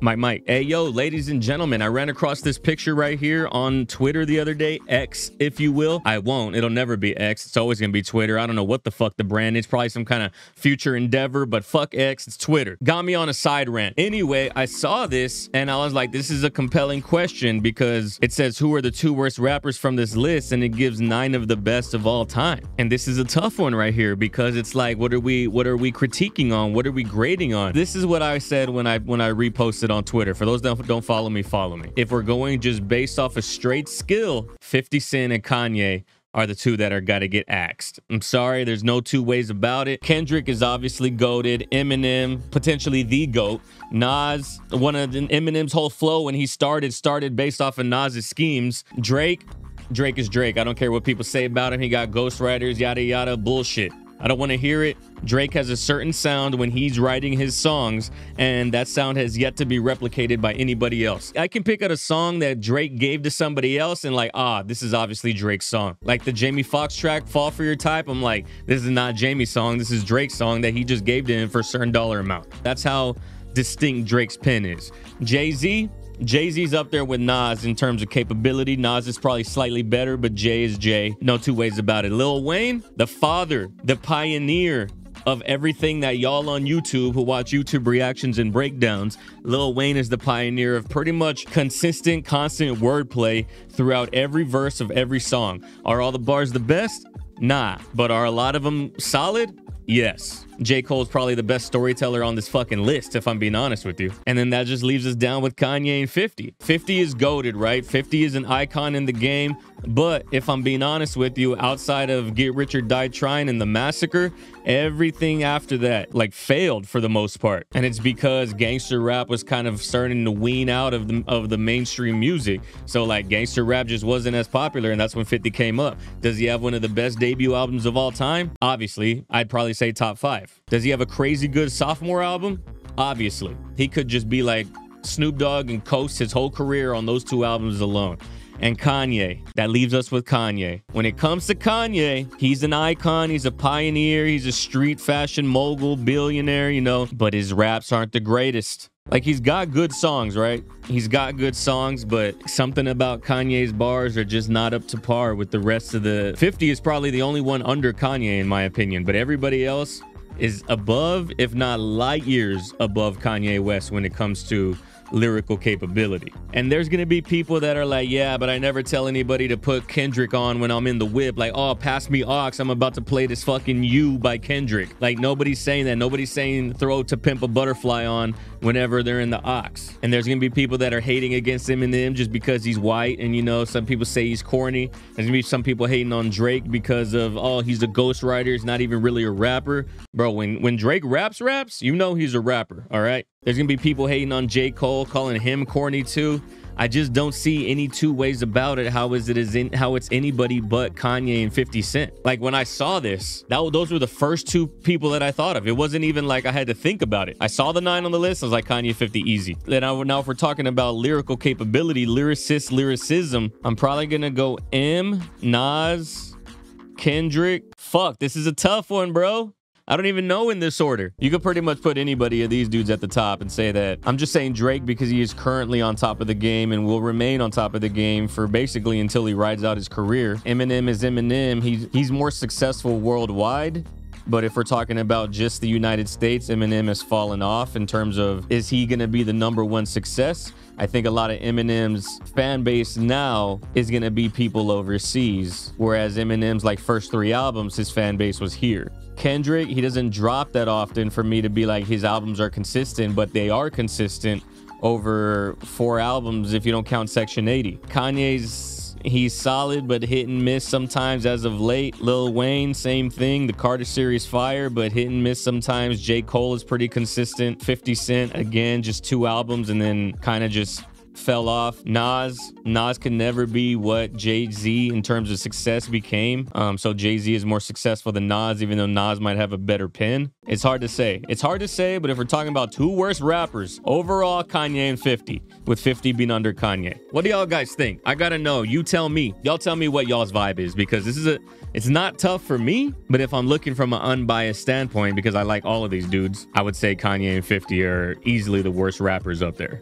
Mike, Mike. Hey, yo, ladies and gentlemen, I ran across this picture right here on Twitter the other day, X, if you will. I won't. It'll never be X. It's always going to be Twitter. I don't know what the fuck the brand is. Probably some kind of future endeavor, but fuck X. It's Twitter. Got me on a side rant. Anyway, I saw this and I was like, this is a compelling question because it says, who are the two worst rappers from this list? And it gives nine of the best of all time. And this is a tough one right here because it's like, what are we, what are we critiquing on? What are we grading on? This is what I said when I, when I reposted on Twitter. For those that don't follow me, follow me. If we're going just based off a of straight skill, 50 Cent and Kanye are the two that are got to get axed. I'm sorry, there's no two ways about it. Kendrick is obviously goaded. Eminem, potentially the goat. Nas, one of Eminem's whole flow when he started started based off of Nas's schemes. Drake, Drake is Drake. I don't care what people say about him. He got ghostwriters, yada yada, bullshit. I don't want to hear it. Drake has a certain sound when he's writing his songs, and that sound has yet to be replicated by anybody else. I can pick out a song that Drake gave to somebody else and like, ah, this is obviously Drake's song. Like the Jamie Foxx track, Fall for Your Type, I'm like, this is not Jamie's song. This is Drake's song that he just gave to him for a certain dollar amount. That's how distinct Drake's pen is. Jay-Z, Jay Z's up there with Nas in terms of capability. Nas is probably slightly better, but Jay is Jay. No two ways about it. Lil Wayne, the father, the pioneer of everything that y'all on YouTube who watch YouTube reactions and breakdowns, Lil Wayne is the pioneer of pretty much consistent, constant wordplay throughout every verse of every song. Are all the bars the best? Nah. But are a lot of them solid? Yes. J. Cole's probably the best storyteller on this fucking list, if I'm being honest with you. And then that just leaves us down with Kanye and 50. 50 is goaded, right? 50 is an icon in the game. But if I'm being honest with you, outside of Get Rich or Die Trying and The Massacre, everything after that, like, failed for the most part. And it's because gangster rap was kind of starting to wean out of the, of the mainstream music. So, like, gangster rap just wasn't as popular, and that's when 50 came up. Does he have one of the best debut albums of all time? Obviously, I'd probably say top five. Does he have a crazy good sophomore album? Obviously. He could just be like Snoop Dogg and coast his whole career on those two albums alone. And Kanye, that leaves us with Kanye. When it comes to Kanye, he's an icon, he's a pioneer, he's a street fashion mogul, billionaire, you know, but his raps aren't the greatest. Like he's got good songs, right? He's got good songs, but something about Kanye's bars are just not up to par with the rest of the 50 is probably the only one under Kanye in my opinion, but everybody else is above, if not light years above Kanye West when it comes to lyrical capability. And there's gonna be people that are like, yeah, but I never tell anybody to put Kendrick on when I'm in the whip. Like, oh, pass me aux, I'm about to play this fucking You by Kendrick. Like, nobody's saying that. Nobody's saying throw to pimp a butterfly on whenever they're in the aux. And there's gonna be people that are hating against Eminem just because he's white. And you know, some people say he's corny. There's gonna be some people hating on Drake because of oh, he's a ghostwriter. He's not even really a rapper. Bro, when when Drake raps raps, you know he's a rapper. All right. There's gonna be people hating on J. Cole, calling him corny too. I just don't see any two ways about it. How is it is in how it's anybody but Kanye and 50 Cent. Like when I saw this, that those were the first two people that I thought of. It wasn't even like I had to think about it. I saw the nine on the list. I was like Kanye 50 easy. Then now, now if we're talking about lyrical capability, lyricist, lyricism, I'm probably gonna go M, Nas, Kendrick. Fuck, this is a tough one, bro. I don't even know in this order. You could pretty much put anybody of these dudes at the top and say that. I'm just saying Drake because he is currently on top of the game and will remain on top of the game for basically until he rides out his career. Eminem is Eminem. He's he's more successful worldwide. But if we're talking about just the United States, Eminem has fallen off in terms of is he going to be the number one success? I think a lot of Eminem's fan base now is going to be people overseas, whereas Eminem's like first three albums, his fan base was here. Kendrick, he doesn't drop that often for me to be like his albums are consistent, but they are consistent over four albums if you don't count Section 80. Kanye's he's solid but hit and miss sometimes as of late. Lil Wayne, same thing. The Carter series fire, but hit and miss sometimes. J. Cole is pretty consistent. 50 Cent, again, just two albums and then kind of just fell off. Nas, Nas can never be what Jay Z in terms of success became. Um, so Jay Z is more successful than Nas, even though Nas might have a better pen. It's hard to say. It's hard to say, but if we're talking about two worst rappers overall, Kanye and 50, with 50 being under Kanye. What do y'all guys think? I gotta know. You tell me. Y'all tell me what y'all's vibe is because this is a. It's not tough for me, but if I'm looking from an unbiased standpoint, because I like all of these dudes, I would say Kanye and 50 are easily the worst rappers up there.